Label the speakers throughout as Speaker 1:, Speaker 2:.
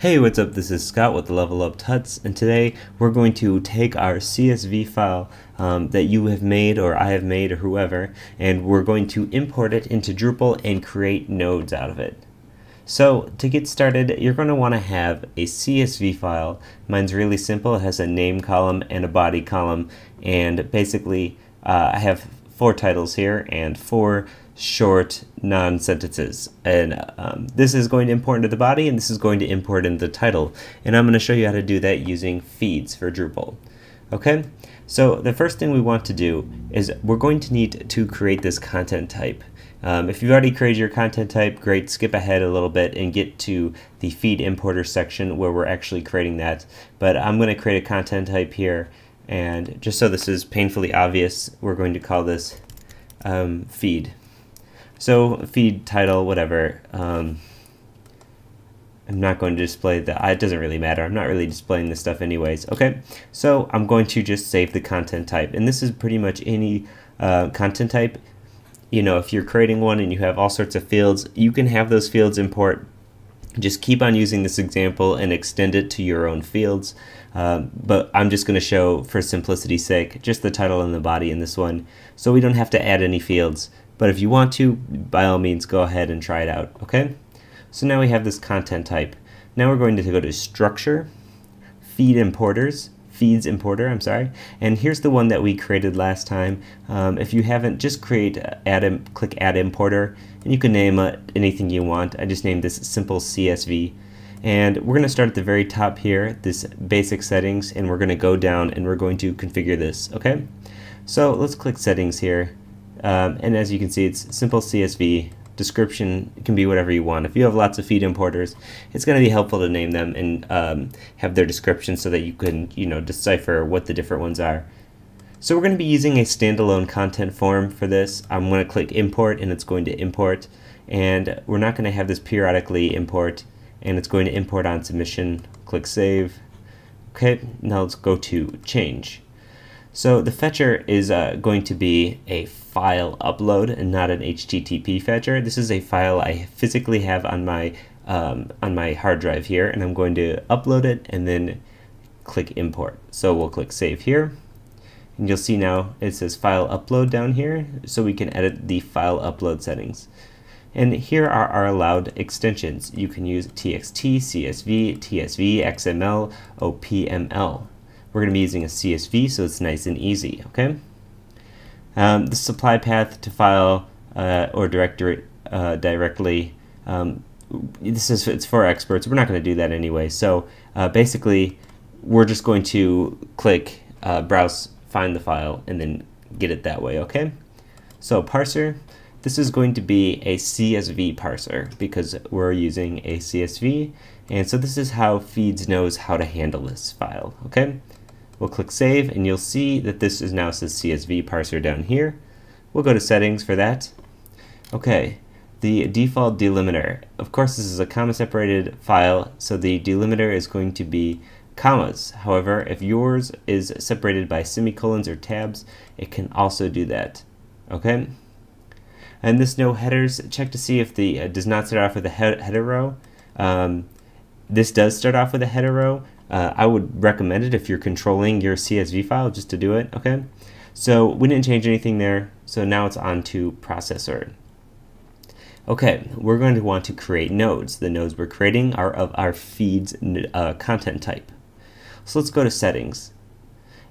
Speaker 1: Hey, what's up? This is Scott with Level Up Tuts, and today we're going to take our CSV file um, that you have made, or I have made, or whoever, and we're going to import it into Drupal and create nodes out of it. So to get started, you're going to want to have a CSV file. Mine's really simple. It has a name column and a body column, and basically uh, I have four titles here and four short non-sentences. And um, this is going to import into the body and this is going to import into the title. And I'm going to show you how to do that using feeds for Drupal. Okay? So the first thing we want to do is we're going to need to create this content type. Um, if you've already created your content type great. Skip ahead a little bit and get to the feed importer section where we're actually creating that. But I'm going to create a content type here. And just so this is painfully obvious we're going to call this um, feed so feed title, whatever. Um, I'm not going to display the, it doesn't really matter. I'm not really displaying this stuff anyways. Okay, so I'm going to just save the content type. And this is pretty much any uh, content type. You know, if you're creating one and you have all sorts of fields, you can have those fields import. Just keep on using this example and extend it to your own fields. Um, but I'm just going to show, for simplicity's sake, just the title and the body in this one. So we don't have to add any fields. But if you want to, by all means, go ahead and try it out, okay? So now we have this content type. Now we're going to go to structure, feed importers, feeds importer, I'm sorry. And here's the one that we created last time. Um, if you haven't, just create, uh, add, click add importer, and you can name it anything you want. I just named this simple CSV. And we're going to start at the very top here, this basic settings, and we're going to go down and we're going to configure this, okay? So let's click settings here. Um, and as you can see, it's simple CSV. Description can be whatever you want. If you have lots of feed importers, it's going to be helpful to name them and um, have their description so that you can, you know, decipher what the different ones are. So we're going to be using a standalone content form for this. I'm going to click import and it's going to import. And we're not going to have this periodically import and it's going to import on submission. Click save. Okay, now let's go to change. So the fetcher is uh, going to be a file upload and not an HTTP fetcher. This is a file I physically have on my um, on my hard drive here, and I'm going to upload it and then click import. So we'll click save here, and you'll see now it says file upload down here, so we can edit the file upload settings. And here are our allowed extensions. You can use TXT, CSV, TSV, XML, OPML. We're going to be using a CSV, so it's nice and easy, okay? Um, the supply path to file uh, or directory uh, directly, um, this is it's for experts. We're not going to do that anyway. So uh, basically, we're just going to click uh, browse, find the file, and then get it that way, okay? So parser, this is going to be a CSV parser because we're using a CSV. And so this is how Feeds knows how to handle this file, okay? We'll click Save, and you'll see that this is now says CSV parser down here. We'll go to Settings for that. Okay, the default delimiter. Of course, this is a comma-separated file, so the delimiter is going to be commas. However, if yours is separated by semicolons or tabs, it can also do that. Okay? And this no headers, check to see if the uh, does not start off with a he header row. Um, this does start off with a header row, uh, I would recommend it if you're controlling your CSV file just to do it, okay? So we didn't change anything there, so now it's on to processor. Okay, we're going to want to create nodes. The nodes we're creating are of our feeds uh, content type. So let's go to settings.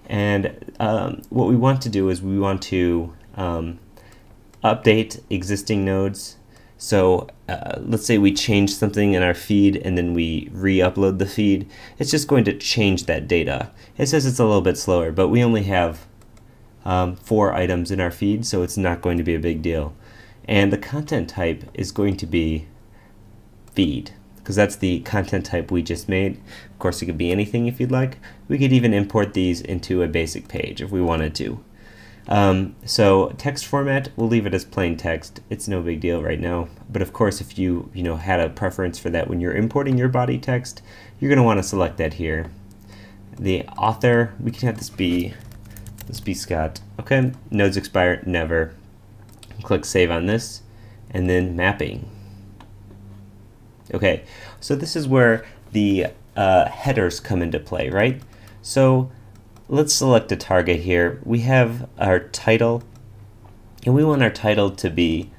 Speaker 1: And um, what we want to do is we want to um, update existing nodes so uh, let's say we change something in our feed and then we re-upload the feed. It's just going to change that data. It says it's a little bit slower, but we only have um, four items in our feed, so it's not going to be a big deal. And the content type is going to be feed, because that's the content type we just made. Of course, it could be anything if you'd like. We could even import these into a basic page if we wanted to. Um, so text format, we'll leave it as plain text. It's no big deal right now. But of course, if you, you know, had a preference for that when you're importing your body text, you're going to want to select that here. The author, we can have this be, this be Scott. Okay, nodes expire, never. Click save on this, and then mapping. Okay, so this is where the uh, headers come into play, right? So let's select a target here. We have our title, and we want our title to be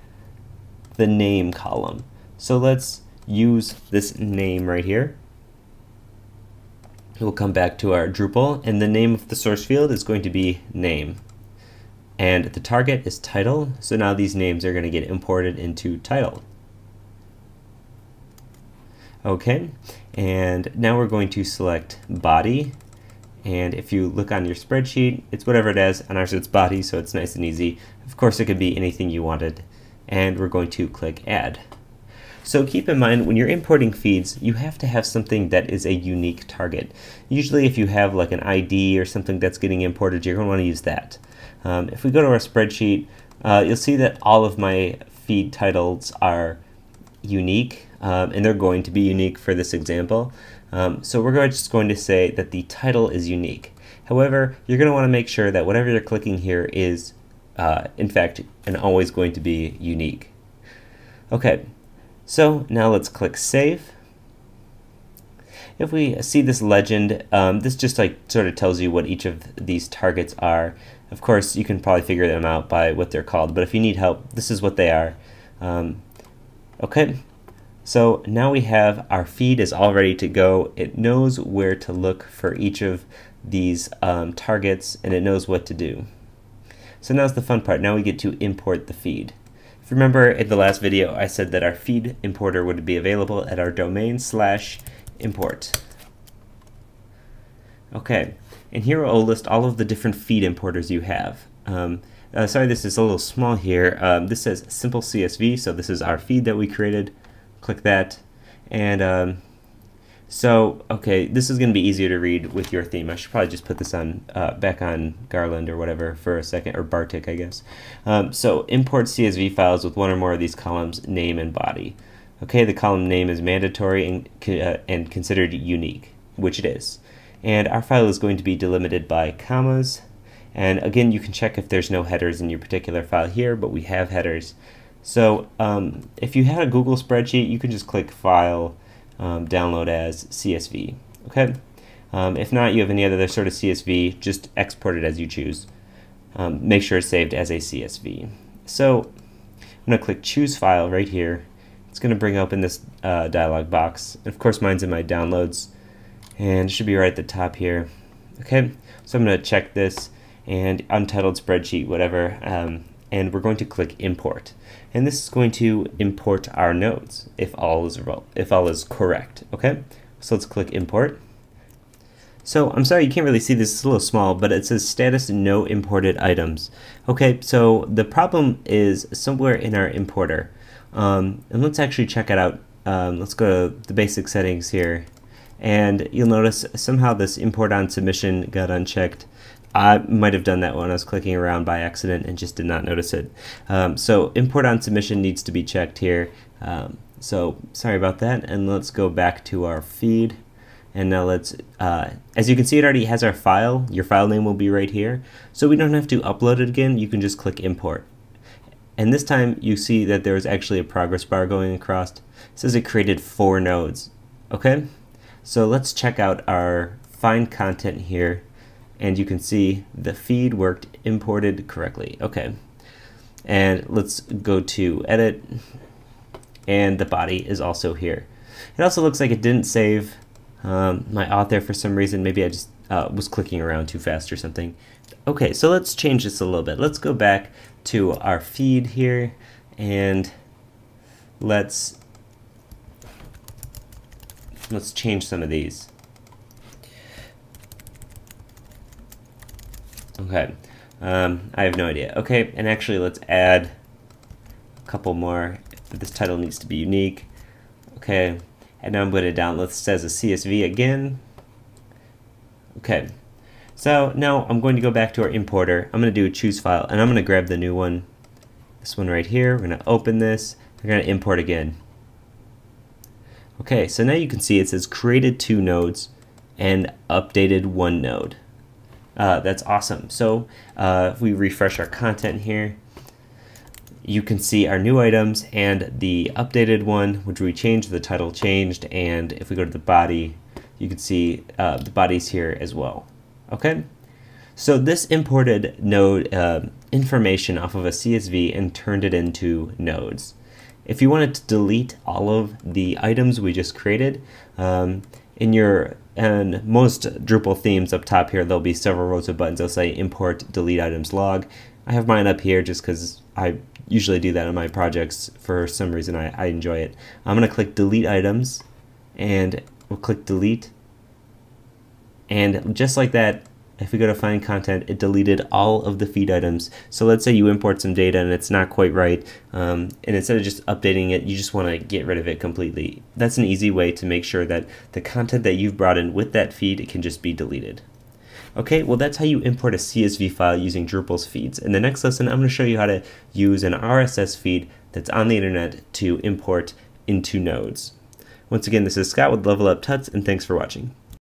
Speaker 1: the name column. So let's use this name right here. We'll come back to our Drupal, and the name of the source field is going to be name. And the target is title, so now these names are going to get imported into title. Okay, and now we're going to select body. And if you look on your spreadsheet, it's whatever it is. On ours, it's body, so it's nice and easy. Of course, it could be anything you wanted. And we're going to click add. So keep in mind when you're importing feeds, you have to have something that is a unique target. Usually if you have like an ID or something that's getting imported, you're going to want to use that. Um, if we go to our spreadsheet, uh, you'll see that all of my feed titles are unique, um, and they're going to be unique for this example. Um, so we're just going to say that the title is unique. However, you're going to want to make sure that whatever you're clicking here is, uh, in fact, and always going to be unique. Okay, so now let's click Save. If we see this legend, um, this just like sort of tells you what each of these targets are. Of course, you can probably figure them out by what they're called, but if you need help, this is what they are. Um, okay, so now we have our feed is all ready to go. It knows where to look for each of these um, targets and it knows what to do. So now's the fun part. Now we get to import the feed. If you remember in the last video, I said that our feed importer would be available at our domain slash import. Okay, and here I'll list all of the different feed importers you have. Um, uh, sorry, this is a little small here. Um, this says simple CSV, so this is our feed that we created. Click that, and um, so, okay, this is going to be easier to read with your theme. I should probably just put this on uh, back on Garland or whatever for a second, or Bartik, I guess. Um, so, import CSV files with one or more of these columns, name and body. Okay, the column name is mandatory and, uh, and considered unique, which it is. And our file is going to be delimited by commas. And again, you can check if there's no headers in your particular file here, but we have headers. So um, if you had a Google spreadsheet, you can just click File, um, download as CSV. Okay. Um, if not, you have any other sort of CSV, just export it as you choose. Um, make sure it's saved as a CSV. So I'm going to click Choose File right here. It's going to bring open this uh, dialog box. And of course, mine's in my downloads, and it should be right at the top here. Okay, so I'm going to check this and untitled spreadsheet, whatever, um, and we're going to click Import and this is going to import our nodes if all is if all is correct. Okay, so let's click import. So I'm sorry you can't really see this, it's a little small, but it says status no imported items. Okay, so the problem is somewhere in our importer. Um, and let's actually check it out. Um, let's go to the basic settings here. And you'll notice somehow this import on submission got unchecked. I might have done that when I was clicking around by accident and just did not notice it. Um, so import on submission needs to be checked here. Um, so sorry about that. And let's go back to our feed. And now let's, uh, as you can see, it already has our file. Your file name will be right here. So we don't have to upload it again. You can just click import. And this time you see that there's actually a progress bar going across. It says it created four nodes. Okay, so let's check out our find content here and you can see the feed worked imported correctly. Okay, and let's go to edit, and the body is also here. It also looks like it didn't save um, my author for some reason. Maybe I just uh, was clicking around too fast or something. Okay, so let's change this a little bit. Let's go back to our feed here, and let's let's change some of these. Okay, um, I have no idea. Okay, and actually let's add a couple more. This title needs to be unique. Okay, and now I'm going to download this as a CSV again. Okay, so now I'm going to go back to our importer. I'm going to do a choose file, and I'm going to grab the new one. This one right here. We're going to open this. We're going to import again. Okay, so now you can see it says created two nodes and updated one node. Uh, that's awesome. So uh, if we refresh our content here, you can see our new items and the updated one, which we changed, the title changed, and if we go to the body, you can see uh, the bodies here as well. Okay, so this imported node uh, information off of a CSV and turned it into nodes. If you wanted to delete all of the items we just created, um, in your and most Drupal themes up top here, there'll be several rows of buttons. They'll say import delete items log. I have mine up here just because I usually do that on my projects for some reason I, I enjoy it. I'm going to click delete items and we'll click delete and just like that if we go to find content it deleted all of the feed items so let's say you import some data and it's not quite right um, and instead of just updating it you just want to get rid of it completely that's an easy way to make sure that the content that you've brought in with that feed can just be deleted Okay, well that's how you import a CSV file using Drupal's feeds. In the next lesson, I'm going to show you how to use an RSS feed that's on the internet to import into nodes. Once again, this is Scott with Level Up Tuts, and thanks for watching.